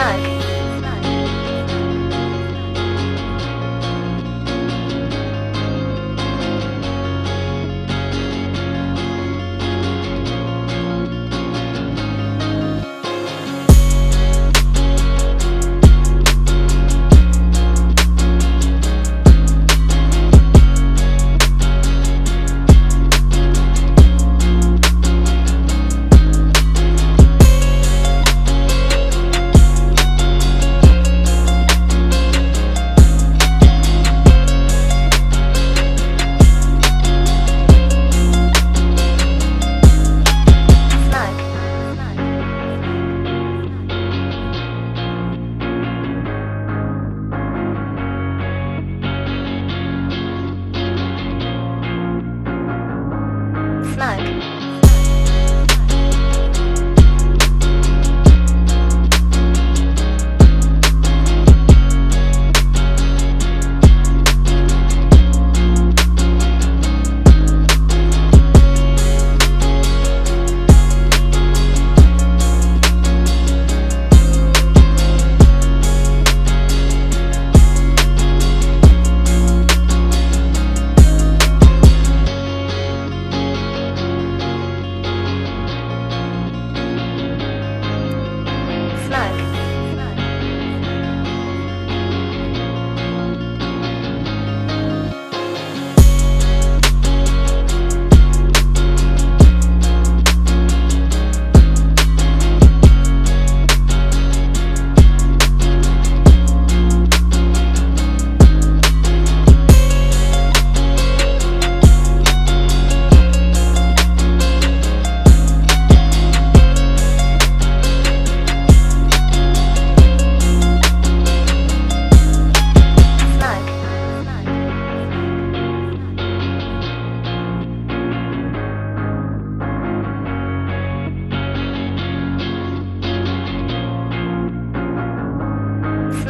mug.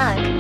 Snug.